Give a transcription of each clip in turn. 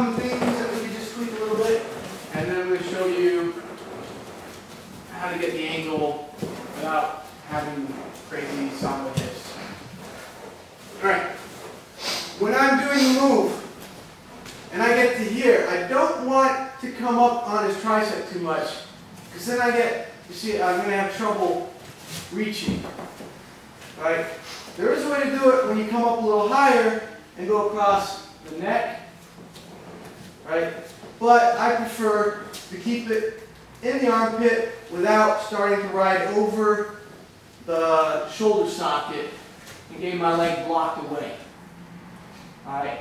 some things that we can just tweak a little bit, and then I'm going to show you how to get the angle without having crazy solid hips. Alright, when I'm doing the move, and I get to here, I don't want to come up on his tricep too much, because then I get, you see, I'm going to have trouble reaching. Right? There is a way to do it when you come up a little higher and go across the neck. Right? But I prefer to keep it in the armpit without starting to ride over the shoulder socket and getting my leg blocked away. Alright?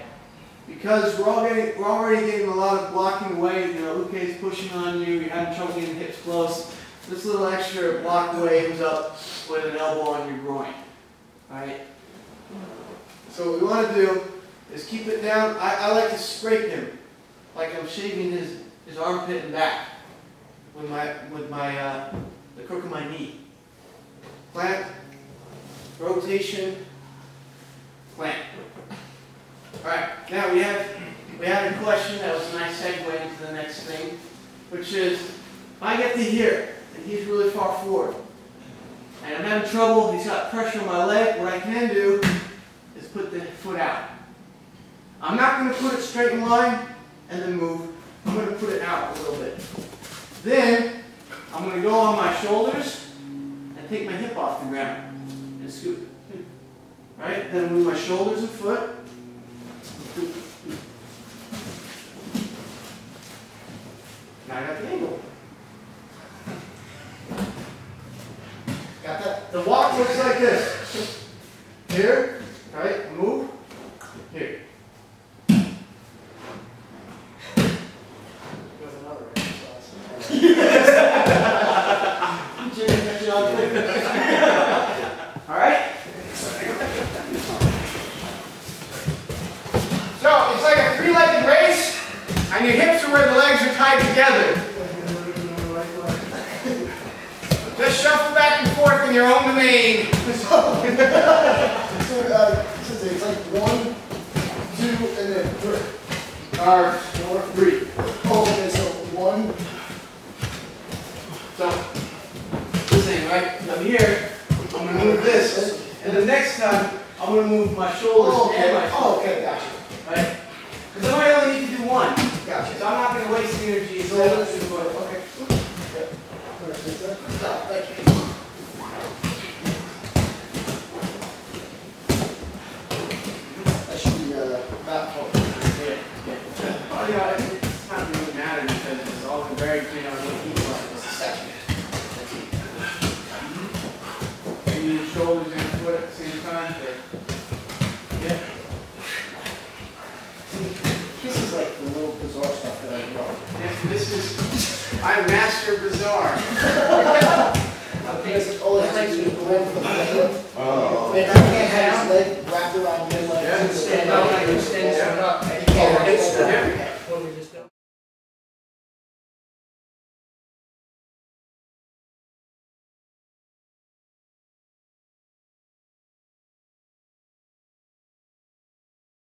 Because we're, all getting, we're already getting a lot of blocking away, you know, Uke's pushing on you, you're having trouble getting hips close. This little extra block away ends up with an elbow on your groin. Alright? So what we want to do is keep it down. I, I like to scrape him, like I'm shaving his, his armpit and back with my, with my, uh, the crook of my knee. Plant, rotation, plant. Alright, now we have, we have a question, that was a nice segue into the next thing, which is, I get to here, and he's really far forward, and I'm having trouble, he's got pressure on my leg, what I can do is put the foot out. I'm not going to put it straight in line and then move. I'm going to put it out a little bit. Then, I'm going to go on my shoulders and take my hip off the ground and scoop. Right? Then move my shoulders and foot. Now I got the angle. Got that? The walk looks like this. Here, right? Move. Here. With another exercise. All right? So it's like a three-legged race, and your hips are where the legs are tied together. Just shuffle back and forth in your own domain. So, uh, it's like one, two, and then three. Or four, three. Oh, okay, so one, So, this thing, right? I'm here. I'm gonna move this, and the next time I'm gonna move my shoulders oh, and okay, my oh, okay, gotcha, right? Because I only need to do one, so gotcha. I'm not gonna waste energy. So So let's let's do do it, it. okay. Stop, thank you. That should be, uh, about, oh, Oh, yeah, it's not really matter because it's all very clear on what each one is. second. You use shoulders and foot at the same time. but- Yeah. This is like the little bizarre stuff that I wrote. This, this is, I'm master bizarre. Because it always takes me to the oh. leg